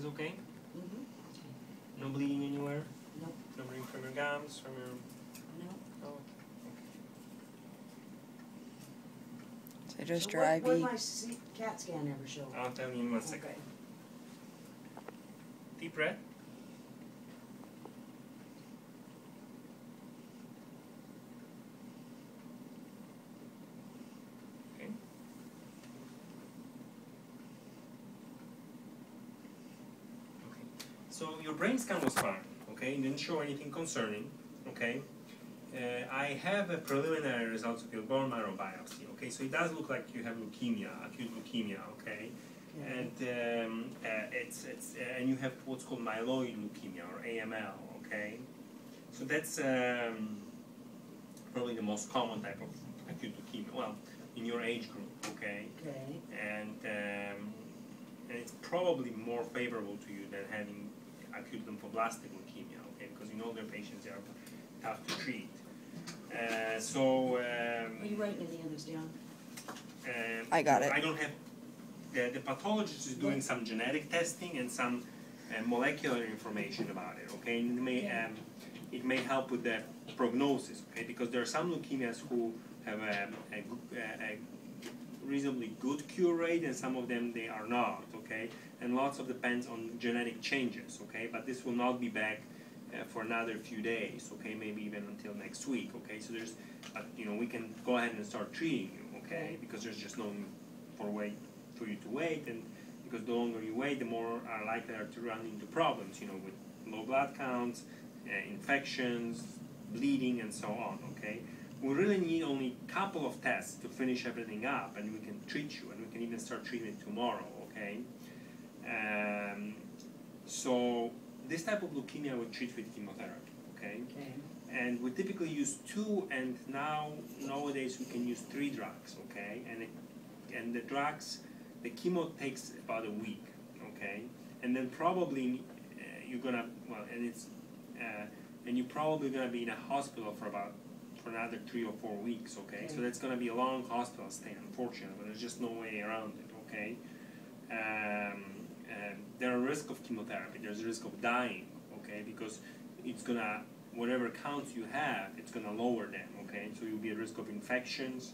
is okay? Mhm. No bleeding anywhere? Nope. No bleeding from your gums, from your... No. Oh, So just So your what, IV. What my CAT scan ever show? I'll tell you in one second. Okay. Deep breath. Okay. Okay. So your brain scan was fine. Okay, it didn't show anything concerning. Okay. Uh, I have a preliminary results of your bone marrow biopsy. Okay, so it does look like you have leukemia, acute leukemia. Okay. Okay. And um, uh, it's it's uh, and you have what's called myeloid leukemia or AML. Okay, so that's um, probably the most common type of acute leukemia. Well, in your age group. Okay, Okay. and um, and it's probably more favorable to you than having acute lymphoblastic leukemia. Okay, because in older patients they are tough to treat. Uh, so. Um, Are you writing any others down? um, I got it. I don't have. The, the pathologist is doing some genetic testing and some uh, molecular information about it. Okay, and it may Yeah. um, it may help with the prognosis. Okay, because there are some leukemias who have a, a, g- a- a reasonably good cure rate, and some of them they are not. Okay, and lots of depends on genetic changes. Okay, but this will not be back. Uh, for another few days, okay, maybe even until next week, okay. So there's, but you know, we can go ahead and start treating you, okay, because there's just no for wait for you to wait, and because the longer you wait, the more are likely to run into problems, you know, with low blood counts, uh, infections, bleeding, and so on. Okay, we really need only a couple of tests to finish everything up, and we can treat you, and we can even start treatment tomorrow. Okay, um, so this type of leukemia we treat with chemotherapy. Okay Okay. and we typically use two and now nowadays we can use three drugs okay and it, and the drugs the chemo takes about a week okay and then probably uh, you're gonna well and it's uh, and you're probably gonna be in a hospital for about for another three or four weeks okay so that's gonna be a long hospital stay unfortunately but there's just no way around it okay um, um, there are risk of chemotherapy there's a risk of dying okay because it's gonna whatever counts you have, it's gonna lower them, okay? So you'll be at risk of infections,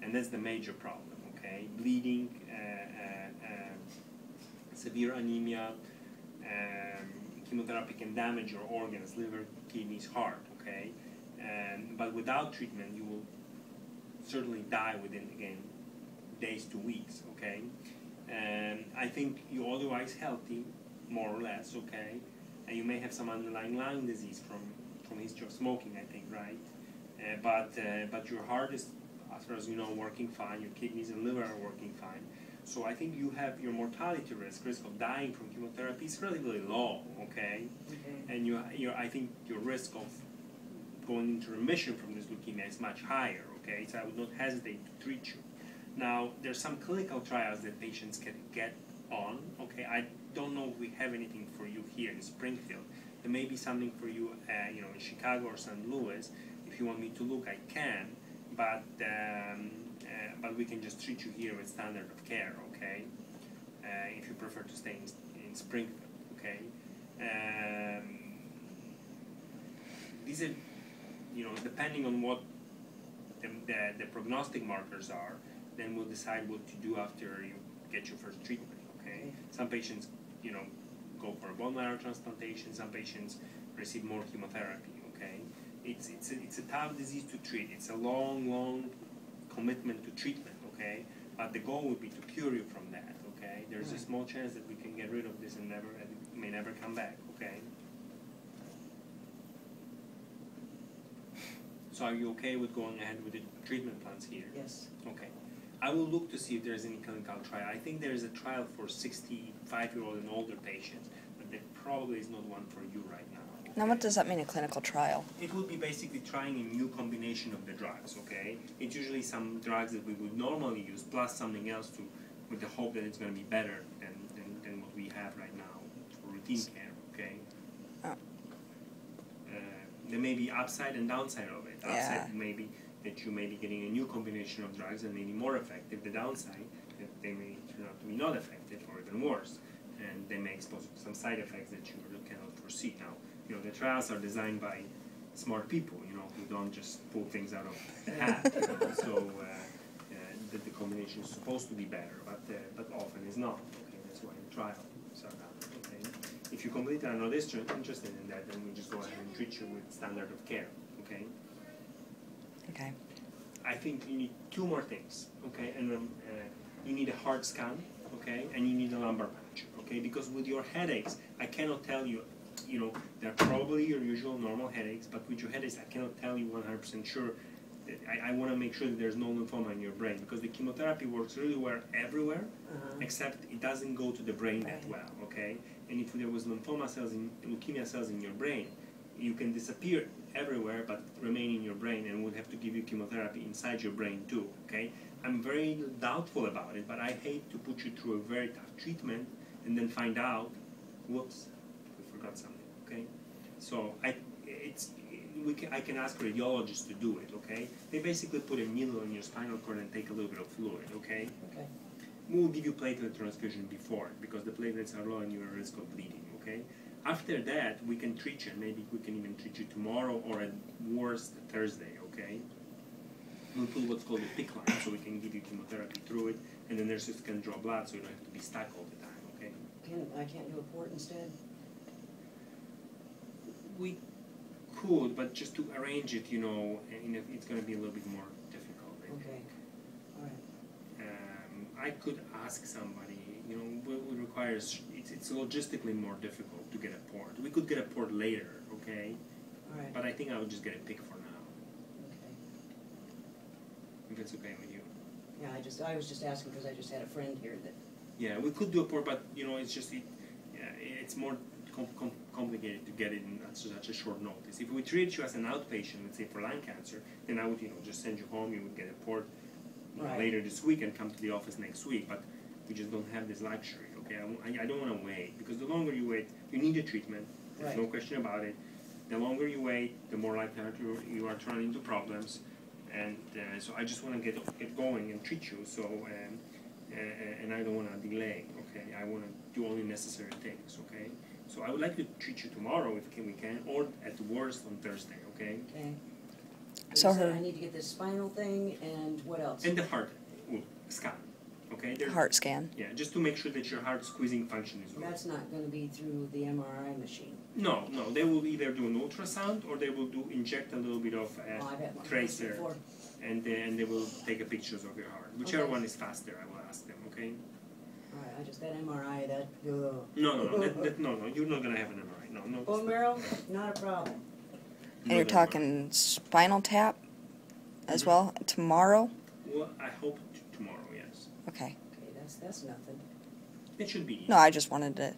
and that's the major problem, okay? Bleeding, uh, uh, uh, severe anemia, um, chemotherapy can damage your organs, liver, kidneys, heart, okay? Um, but without treatment, you will certainly die within, again, days to weeks, okay? And I think you're otherwise healthy, more or less, okay? And you may have some underlying lung disease from from history of smoking, I think, right? Uh, but uh, but your heart is, as far as you know, working fine. Your kidneys and liver are working fine. So I think you have your mortality risk, risk of dying from chemotherapy, is relatively low. Okay, Okay. and you your I think your risk of going into remission from this leukemia is much higher. Okay, so I would not hesitate to treat you. Now there's some clinical trials that patients can get on. Okay, I don't know if we have anything for you here in Springfield. There may be something for you, uh, you know, in Chicago or St. Louis. If you want me to look, I can, but um, uh, but we can just treat you here with standard of care, okay? Uh, if you prefer to stay in, in Springfield, okay? Um, these are, you know, depending on what the, the, the prognostic markers are, then we'll decide what to do after you get your first treatment, okay? Some patients, you know, go for a bone marrow transplantation. Some patients receive more chemotherapy. Okay, it's it's a, it's a tough disease to treat. It's a long, long commitment to treatment. Okay, but the goal would be to cure you from that. Okay, there's a small chance that we can get rid of this and never and it may never come back. Okay. So are you okay with going ahead with the treatment plans here? Yes. Okay. I will look to see if there's any clinical trial. I think there is a trial for 65 year old and older patients, but there probably is not one for you right now. Now, what does that mean, a clinical trial? It would be basically trying a new combination of the drugs, okay? It's usually some drugs that we would normally use plus something else to, with the hope that it's going to be better than, than, than what we have right now for routine care, okay? Oh. Uh, there may be upside and downside of it. Yeah. Upside may be that you may be getting a new combination of drugs and maybe more effective. The downside that they may turn out to be not effective or even worse. and they may expose you to some side effects that you cannot foresee. Now, you know, the trials are designed by smart people, you know, who don't just pull things out of the hat. You know? So uh, uh, the, the combination is supposed to be better, but uh, but often is not. Okay, that's why the done. Okay, if you completely are not interested in that, then we just go ahead and treat you with standard of care. Okay. Okay. I think you need two more things, okay? And um, uh, you need a heart scan, okay? And you need a lumbar puncture, okay? Because with your headaches, I cannot tell you, you know, they're probably your usual normal headaches, but with your headaches, I cannot tell you 100% sure. I, I want to make sure that there's no lymphoma in your brain because the chemotherapy works really well everywhere, Uh-huh. except it doesn't go to the brain that well, okay? And if there was lymphoma cells in leukemia cells in your brain, you can disappear everywhere but remain in your brain and would have to give you chemotherapy inside your brain too, okay? I'm very doubtful about it, but I hate to put you through a very tough treatment and then find out, whoops, we forgot something, okay? So I, it's, we can, I can ask radiologists to do it, okay? They basically put a needle in your spinal cord and take a little bit of fluid, okay? Okay, We'll give you platelet transfusion before because the platelets are low and you're at risk of bleeding, okay? After that, we can treat you. Maybe we can even treat you tomorrow or at worst Thursday, okay? We'll put what's called a PICC line so we can give you chemotherapy through it and the nurses can draw blood so you don't have to be stuck all the time, okay? can, I can't do a port instead? We could, but just to arrange it, you know, it- it's gonna be a little bit more difficult, I think. Okay, all right. Um, I could ask somebody, you know, what would requires, it's, it's logistically more difficult to get a port. We could get a port later, okay? All right, But I think I would just get a PICC for now, okay. if it's okay with you. Yeah, I just, I was just asking because I just had a friend here that, Yeah, we could do a port, but, you know, it's just, it, yeah, it's more com- com- complicated to get it in such, such a short notice. If we treat you as an outpatient, let's say for lung cancer, then I would, you know, just send you home, you would get a port you know, Right. later this week and come to the office next week, but we just don't have this luxury, okay? I I, don't wanna wait, because the longer you wait, you need a treatment, there's no question about it. The longer you wait, the more likely you, you are turning into problems, and, uh, so I just wanna get, get going and treat you, so, um, uh, and I don't wanna delay, okay? I wanna do only necessary things, okay? So I would like to treat you tomorrow if can, we can, or at the worst on Thursday, okay? okay? But So her- I need to get this spinal thing and what else? And the heart will scan, okay? There's- Heart scan. Yeah, just to make sure that your heart squeezing function is good. That's not gonna be through the MRI machine. No, no, they will either do an ultrasound or they will do inject a little bit of Oh, uh, I've had one tracer before. and then they will take a pictures of your heart. Whichever Okay. one is faster, I will ask them, okay? All right, I just, that MRI, that, ugh. No, no, no, that, that, no, no, you're not gonna have an MRI, no, no. Bone marrow, not a problem. And you're talking spinal tap as Mhm. well tomorrow? Well, I hope t- tomorrow, yes. Okay. Okay, that's, that's nothing. It should be No, I just wanted to.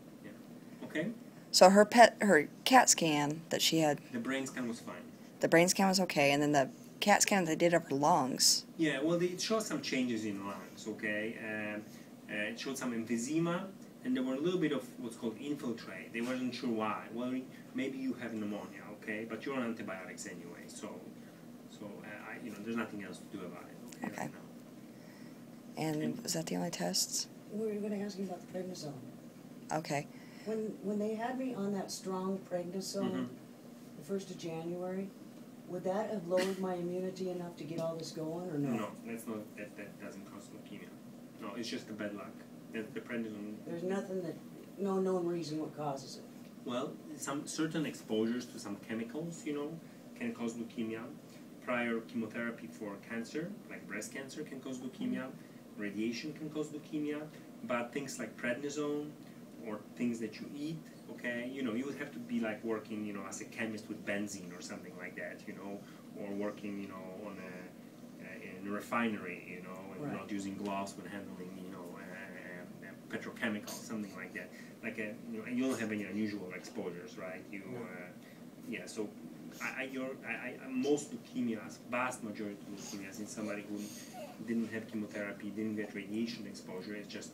okay? So her pet, her CAT scan that she had, The brain scan was fine. the brain scan was okay, and then the CAT scan they did of her lungs. Yeah, well, it showed some changes in lungs, okay? Um, it showed some emphysema, and there were a little bit of what's called infiltrate. They weren't sure why. Well, maybe you have pneumonia, okay? But you're on antibiotics anyway, so, so uh, I, you know, there's nothing else to do about it, okay? Okay. Right. And And- was that the only tests? We were gonna ask you about the prednisone. Okay. When, when they had me on that strong prednisone, Mhm. the first of January, would that have lowered my immunity enough to get all this going, or no? No, that's not. That, that doesn't cause leukemia. No, it's just the bad luck. The, the prednisone. There's nothing that, no known reason what causes it. Well, some certain exposures to some chemicals, you know, can cause leukemia. Prior chemotherapy for cancer, like breast cancer, can cause leukemia. Radiation can cause leukemia. But things like prednisone or things that you eat, okay, you know, you would have to be like working, you know, as a chemist with benzene or something like that, you know, or working, you know, on a, uh, a refinery, you know, and Right. not using gloves when handling, you know, uh, uh, petrochemicals, something like that. Like a, you know, and you don't have any unusual exposures, right? You, uh, yeah. So, I, I, your, I, I, most leukemias, vast majority of leukemias in somebody who didn't have chemotherapy, didn't get radiation exposure, it's just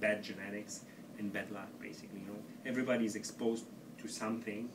bad genetics and bad luck, basically. You know, everybody is exposed to something,